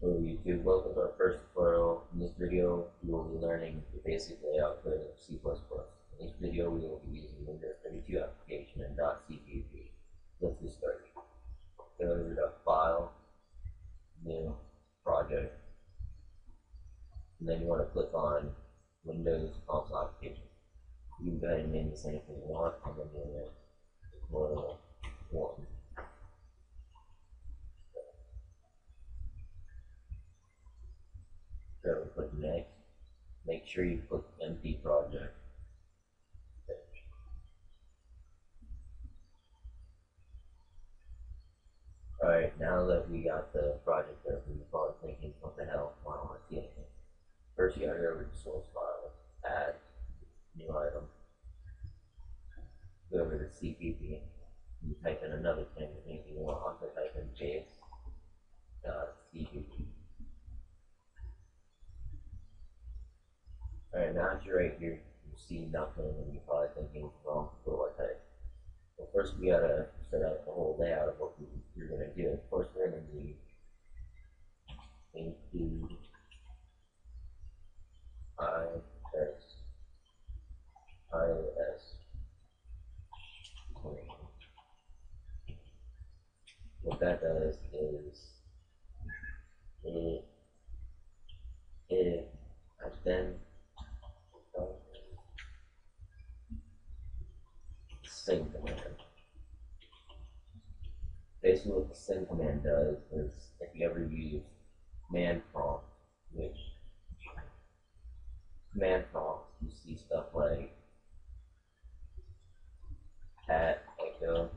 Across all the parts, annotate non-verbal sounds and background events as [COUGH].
Hello YouTube, welcome to our first tutorial. In this video, we will be learning the basic layout code of C++. In this video, we will be using Windows 32 application and .cpp. Let's get started. Go to File, New, Project, and then you want to click on Windows Console Application. You can go ahead and name this anything you want, and then you want to it. that we put next, make sure you put empty project. Alright, now that we got the project there, we probably thinking, what the hell, why don't I see anything? First, you gotta go over to source file, add, new item. Go over to CPP, you type in another thing, Maybe you want, to type in base, uh, CPP. Alright, now that you're right here, you see nothing, and you're probably thinking, well, what I type? Well, first we gotta set up the whole layout of what we, we're gonna do. First, we're gonna need include iOS iOS screen. What that does is it it then cin command. Basically, what the cin command does is if you ever use man prompt, which command prompt, you see stuff like at echo,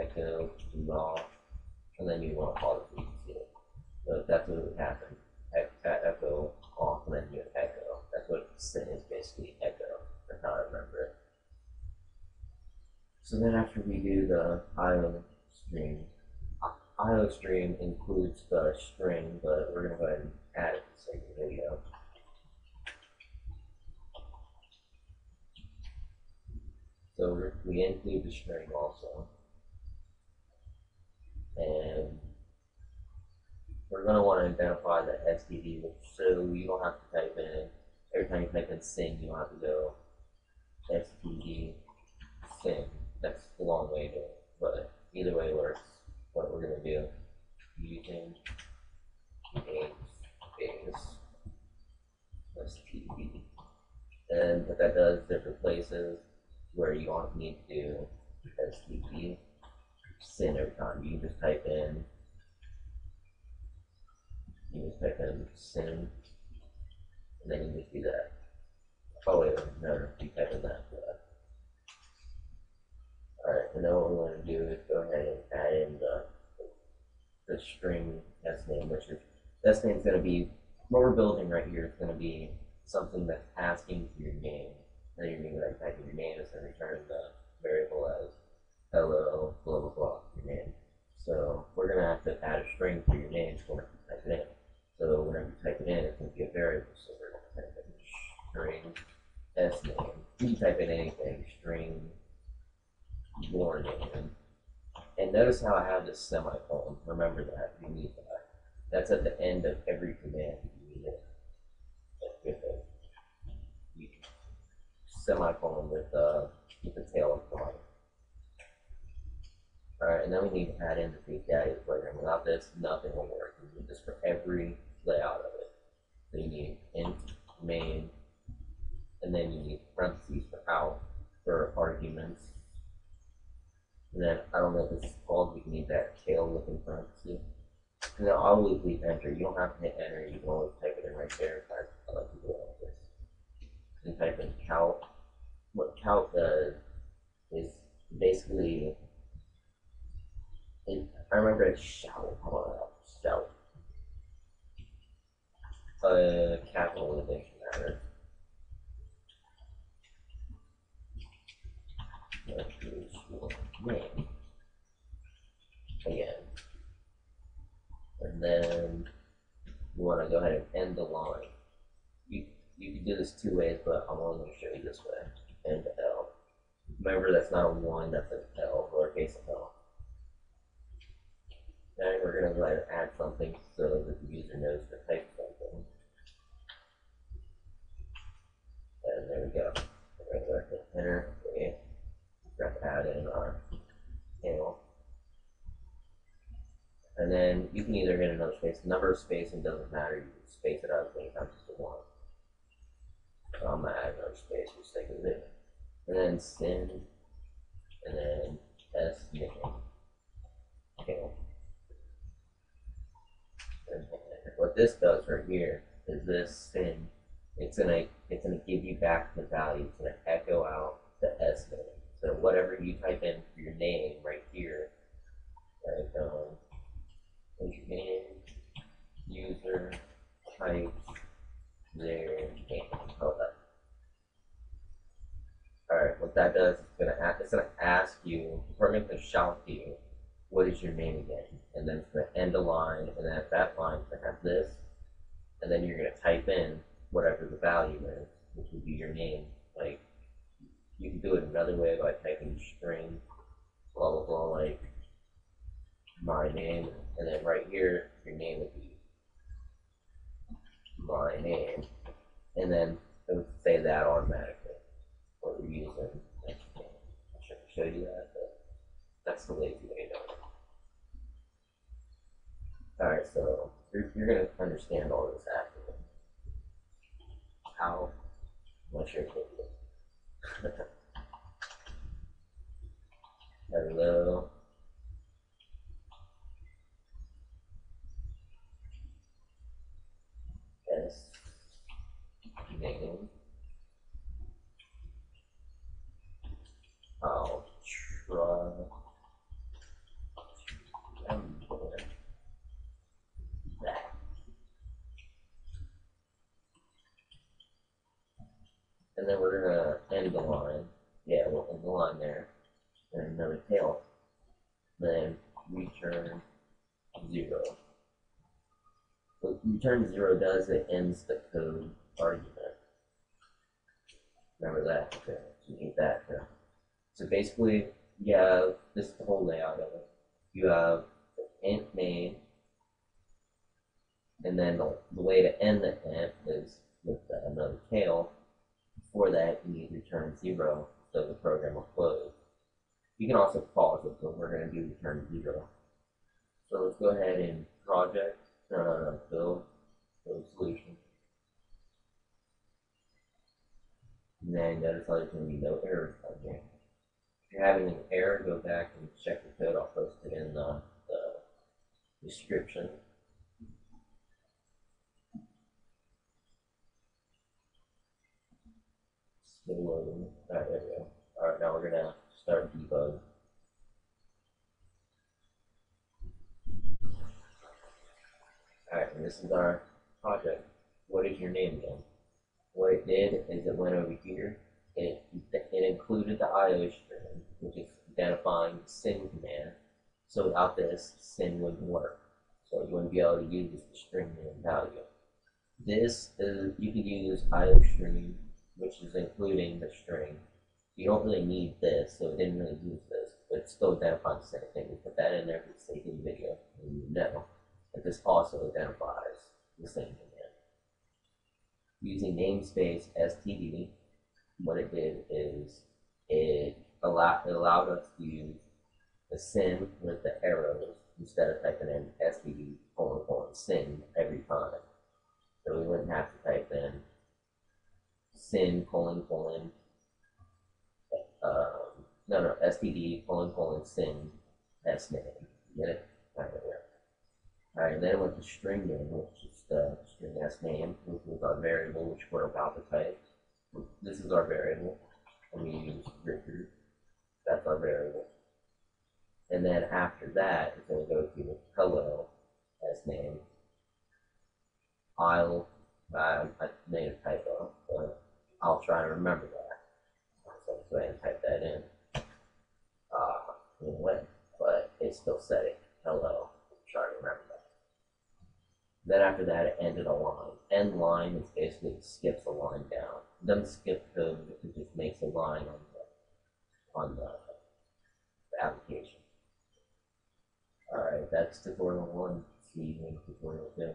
echo, raw, and then you want to pause it so you can see it. So that's what would happen. At, at echo off, and then you echo. That's what cin is basically echo. That's how I remember it. So then after we do the IO stream, IO stream includes the string, but we're gonna go ahead and add it to the video. So we're- include the string also. And we're gonna wanna identify the STD, so you don't have to type in, every time you type in sing, you don't have to go STD sing that's the long way to but either way works. What we're gonna do using base base STD. And what that does is it replaces where you don't need to do cin every time. You can just type in you just type in cin and then you just do that. Oh wait, no, you type in that. Uh, Then what we want to do is go ahead and add in the, the string test name, which is, test name is going to be, what we're building right here is going to be something that's asking for your name. Then you're going to like type in your name, it's to return the variable as hello, blah, blah, blah, your name. So we're going to have to add a string for your name, so we're going to type it in. So whenever you type it in, it's going to be a variable, so we're going to type in string s name. You can type in anything, string your name. And notice how I have this semicolon. Remember that. You need that. That's at the end of every command. You need it. Semicolon with uh with the tail of the line. Alright, and then we need to add in the big daddy program. Without this, nothing will work. You need this for every layout of it. So you need int main, and then you need parentheses for out for arguments and then I don't know if this is called, you need that tail looking parenthesis. Then I'll always leave enter. You don't have to hit enter, you can always type it in right there. I, I like to do like this. And type in calc. What calc does is basically it, I remember it's shout. About that? Shout. Uh, capitalization your name again. Then you want to go ahead and end the line. You you can do this two ways, but I'm only going to show you this way. End L. Remember, that's not a one, that's an L, lowercase l. Then we're gonna go ahead and add something so that we user knows to type something. And there we go. We're gonna go ahead and hit enter. We got to add in our table. And then you can either hit another space. Number of spacing doesn't matter. You can space it out as many times as you want. So I'm gonna add another space for the sake of. And then cin, and then s name. Okay. And what this does right here is this cin. It's gonna it's gonna give you back the value. It's gonna echo out the s name. So whatever you type in for your name right here, user, type, their name. Alright, what that does is gonna ask, it's gonna ask you, the program's gonna shout to you, what is your name again? And then it's gonna end a line, and then at that line it's gonna have this, and then you're gonna type in whatever the value is, which would be your name. Like you can do it another way by typing string, blah blah blah, like my name, and then right here your name would be my name, and then it would say that automatically. What we're using. I should show you that, but that's the lazy way to do it. Alright, so you're, you're gonna understand all this after. How much you're taking. [LAUGHS] Hello. Yes. Name. I'll try. to Remember that. And then we're line. Yeah, we'll end the line there. And another tail. Then return zero. What return zero does, it ends the code argument. Remember that? Okay, you need that. Okay. So basically, you have this is the whole layout of it. You have the int main, and then the, the way to end the int is with the, another tail. For that, you need to return zero, so the program will close. You can also pause it, but we're going to do return zero. So let's go ahead and project, no, build, build solution. And then notice how there's going to be no errors here. If you're having an error, go back and check the code. I'll post it in the, the description. Still loading. Alright, there we go. Alright, now we're gonna start debug. Alright, and this is our project. What is your name again? What it did is it went over here. It, it included the IO string, which is identifying the cin command. So without this, cin wouldn't work. So you wouldn't be able to use the string name value. This is, you could use IO string, which is including the string. You don't really need this, so it didn't really use this, but it still identifies the same thing. We put that in there for the sake of the video, and you know that this also identifies the same command. Using namespace std, what it did is it allowed it allowed us to use the cin with the arrows instead of typing in std colon colon cin every time. So we wouldn't have to type in cin colon colon um, no no std colon colon cin s name. Get it? Alright, yeah. Alright, then with the string name, which is the string s name, which is our variable which we're about to type. This is our variable. And we use Richard. That's our variable. And then after that, it's going to go to hello as name. I'll, uh, I made a typo, but I'll try and remember that. So let's go and type that in. Uh, it went, but it still it. Hello. Try to remember that. Then after that, it ended a line. End line is basically skips a line down. Doesn't skip code, it just makes a line on the on the, the application. Alright, that's tutorial one, see you in tutorial two.